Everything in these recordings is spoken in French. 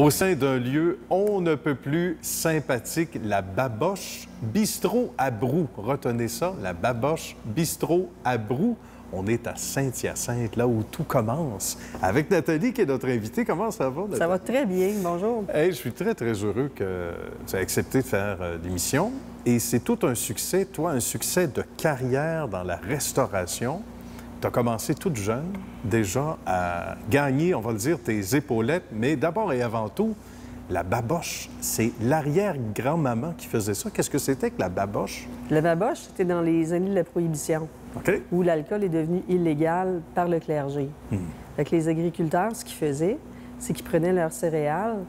Au sein d'un lieu on ne peut plus sympathique, la Baboche Bistrot à Brou. Retenez ça, la Baboche Bistrot à Brou. On est à Saint-Hyacinthe, là où tout commence. Avec Nathalie, qui est notre invitée. Comment ça va? Ça va très bien. Bonjour. Hey, je suis très, très heureux que tu aies accepté de faire euh, l'émission. Et c'est tout un succès, toi, un succès de carrière dans la restauration. Tu as commencé toute jeune, déjà, à gagner, on va le dire, tes épaulettes. Mais d'abord et avant tout, la baboche, c'est l'arrière-grand-maman qui faisait ça. Qu'est-ce que c'était que la baboche? La baboche, c'était dans les années de la Prohibition, où l'alcool est devenu illégal par le clergé. Fait que les agriculteurs, ce qu'ils faisaient, c'est qu'ils prenaient leurs céréales,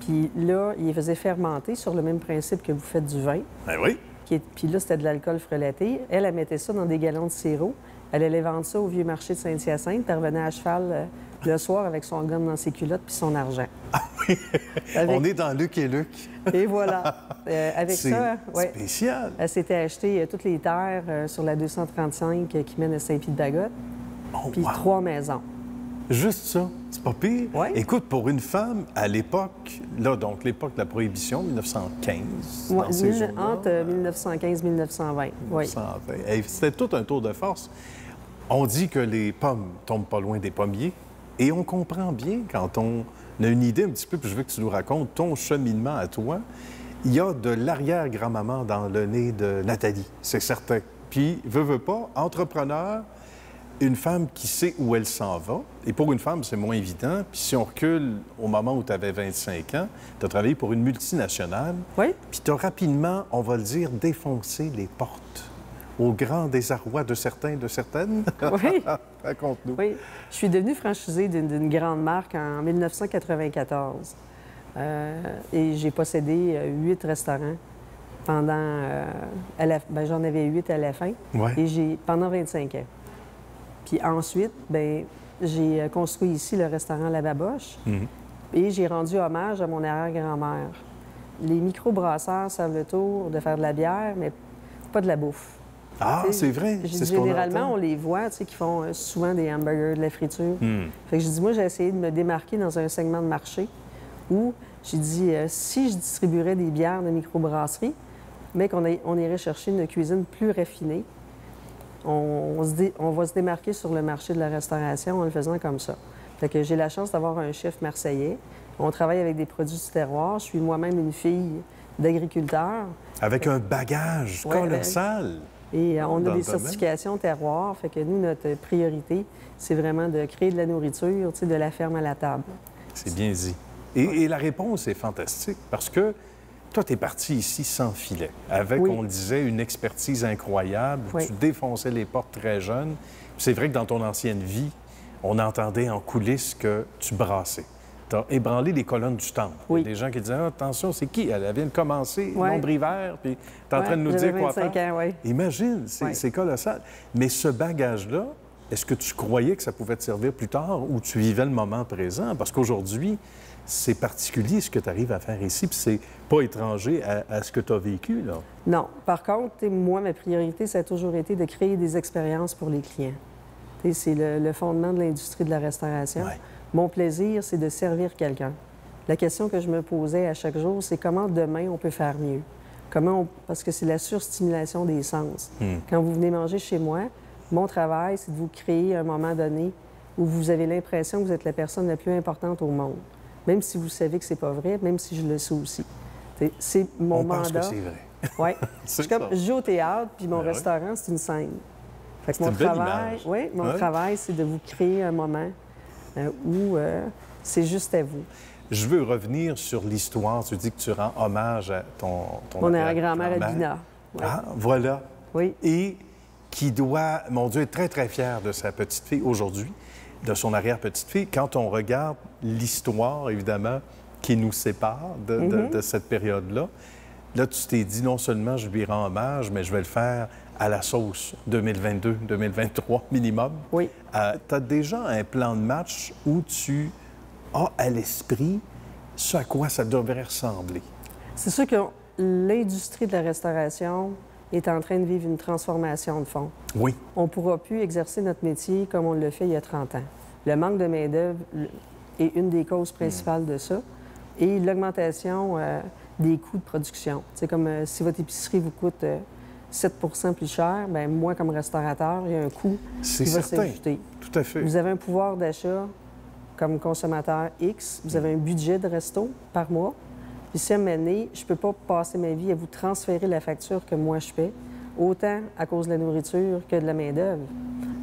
puis là, ils les faisaient fermenter sur le même principe que vous faites du vin. Ben oui. Puis là, c'était de l'alcool frelaté. Elle, elle mettait ça dans des galons de sirop. Elle allait vendre ça au vieux marché de Saint-Hyacinthe, elle revenait à cheval euh, le soir avec son gomme dans ses culottes puis son argent. Avec- On est dans Luc et Luc. Et voilà. Euh, avec ça, ouais. spécial. Elle s'était acheté euh, toutes les terres sur la 235 euh, qui mène à Saint-Pied-de-Bagotte, Oh, puis wow. trois maisons. Juste ça, c'est pas pire. Ouais. Écoute, pour une femme, à l'époque, là, donc l'époque de la Prohibition, 1915, Ouais, dans ces mille- eaux-là, entre euh, 1915-1920. Oui. Ça en fait. Hey, C'était tout un tour de force. On dit que les pommes tombent pas loin des pommiers. Et on comprend bien quand on a une idée un petit peu, puis je veux que tu nous racontes ton cheminement à toi. Il y a de l'arrière-grand-maman dans le nez de Nathalie, c'est certain. Puis, veut, veut pas, entrepreneur, une femme qui sait où elle s'en va. Et pour une femme, c'est moins évident. Puis si on recule au moment où tu avais 25 ans, tu as travaillé pour une multinationale. Oui. Puis tu as rapidement, on va le dire, défoncé les portes. Au grand désarroi de certains, de certaines. Oui. Raconte-nous. Oui. Je suis devenue franchisée d'une grande marque en 1994. Euh, et j'ai possédé euh, huit restaurants pendant. euh, à la- ben, J'en avais huit à la fin. Ouais. Et j'ai pendant 25 ans. Puis ensuite, ben j'ai euh, construit ici le restaurant La Baboche Mhm. et j'ai rendu hommage à mon arrière-grand-mère. Les microbrasseurs savent le tour de faire de la bière, mais pas de la bouffe. Ah, c'est vrai. C'est ce Généralement, on les voit, tu sais, qui font euh, souvent des hamburgers, de la friture. Hmm. Fait que j'ai dit, moi, j'ai essayé de me démarquer dans un segment de marché où j'ai dit, euh, si je distribuerais des bières de microbrasserie, mais qu'on on irait chercher une cuisine plus raffinée, on, on se dé- on va se démarquer sur le marché de la restauration en le faisant comme ça. Fait que j'ai la chance d'avoir un chef marseillais. On travaille avec des produits du terroir. Je suis moi-même une fille d'agriculteur. Avec un bagage Ouais, colossal. Et euh, on a des certifications terroir. Fait que nous, notre priorité, c'est vraiment de créer de la nourriture, de la ferme à la table. C'est bien dit. Et, et la réponse est fantastique parce que toi, tu es parti ici sans filet, avec, Oui. on le disait, une expertise incroyable. Oui. Tu défonçais les portes très jeune. C'est vrai que dans ton ancienne vie, on entendait en coulisses que tu brassais. Tu as ébranlé les colonnes du temple. Oui. Il y a Des gens qui disaient Ah, Attention, c'est qui? Elle vient de commencer, Ouais. puis tu es en Ouais, train de nous dire quoi 25 faire. ans, oui. Imagine, c'est colossal. Mais ce bagage-là, est-ce que tu croyais que ça pouvait te servir plus tard ou tu vivais le moment présent? Parce qu'aujourd'hui, c'est particulier ce que tu arrives à faire ici, puis c'est pas étranger à, à ce que tu as vécu, là. Non. Par contre, moi, ma priorité, ça a toujours été de créer des expériences pour les clients. C'est le, le fondement de l'industrie de la restauration. Ouais. Mon plaisir, c'est de servir quelqu'un. La question que je me posais à chaque jour, c'est comment demain on peut faire mieux? Comment on- Parce que c'est la surstimulation des sens. Quand vous venez manger chez moi, mon travail, c'est de vous créer un moment donné où vous avez l'impression que vous êtes la personne la plus importante au monde. Même si vous savez que c'est pas vrai, même si je le sais aussi. C'est- mon on pense mandat. que c'est vrai. Oui. C'est Je, comme- je joue au théâtre, puis mon Ben restaurant, c'est une scène. Fait que mon travail, oui, mon Ouais. travail, c'est de vous créer un moment euh, où euh, c'est juste à vous. Je veux revenir sur l'histoire. Tu dis que tu rends hommage à ton, ton Mon arrière-grand-mère. Albina. Ouais. Ah, voilà. Oui. Et qui doit, mon Dieu, être très, très fier de sa petite fille aujourd'hui, de son arrière-petite fille. Quand on regarde l'histoire, évidemment, qui nous sépare de, de cette période-là, là, tu t'es dit non seulement je lui rends hommage, mais je vais le faire à la sauce 2022-2023 minimum. Oui. tu as déjà un plan de match où tu as à l'esprit ce à quoi ça devrait ressembler? C'est sûr que l'industrie de la restauration est en train de vivre une transformation de fond. Oui. On ne pourra plus exercer notre métier comme on le fait il y a 30 ans. Le manque de main-d'œuvre est une des causes principales de ça. et l'augmentation euh, des coûts de production. C'est comme euh, si votre épicerie vous coûte euh, 7% plus cher, bien, moi, comme restaurateur, il y a un coût qui va s'ajouter. Tout à fait. Vous avez un pouvoir d'achat comme consommateur X, vous avez un budget de resto par mois. Puis donné, je ne peux pas passer ma vie à vous transférer la facture que moi je paie, autant à cause de la nourriture que de la main-d'œuvre.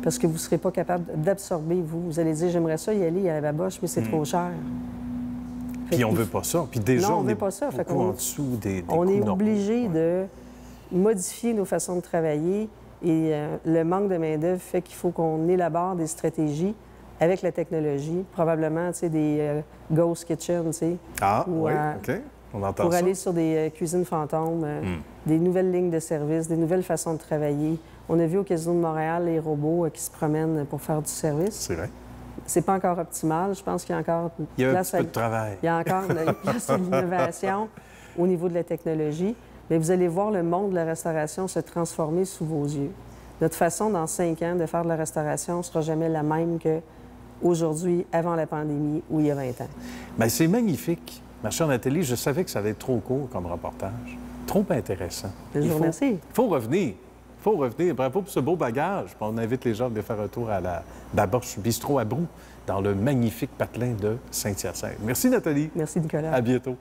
Parce que vous ne serez pas capable d'absorber, vous. Vous allez dire, j'aimerais ça y aller à la baboche, mais c'est trop cher. Fait Puis on qu'il veut pas ça. Puis déjà, Non, on on, veut est pas ça. Fait beaucoup qu'on- en dessous des, des on est obligé Ouais. de modifier nos façons de travailler et euh, le manque de main-d'œuvre fait qu'il faut qu'on élabore des stratégies avec la technologie, probablement tu sais, des euh, ghost kitchen, tu sais, Ah, ou, oui, euh, OK. On entend pour ça. aller sur des euh, cuisines fantômes, euh, Hmm. des nouvelles lignes de service, des nouvelles façons de travailler. On a vu au Casino de Montréal les robots euh, qui se promènent pour faire du service. C'est vrai. C'est pas encore optimal. Je pense qu'il y a encore Il y a place petit à- peu de travail. il y a encore une place à l'innovation au niveau de la technologie. Mais vous allez voir le monde de la restauration se transformer sous vos yeux. Notre façon, dans cinq ans, de faire de la restauration ne sera jamais la même qu'aujourd'hui, avant la pandémie, ou il y a 20 ans. Bien, c'est magnifique. Ma chère Nathalie, je savais que ça allait être trop court comme reportage. Trop intéressant. Je vous Il faut- remercie. Il faut revenir. Il faut revenir. Bravo pour ce beau bagage. On invite les gens à faire un tour à la Baboche Bistrot à Brou, dans le magnifique patelin de Saint-Hyacinthe. Merci, Nathalie. Merci, Nicolas. À bientôt.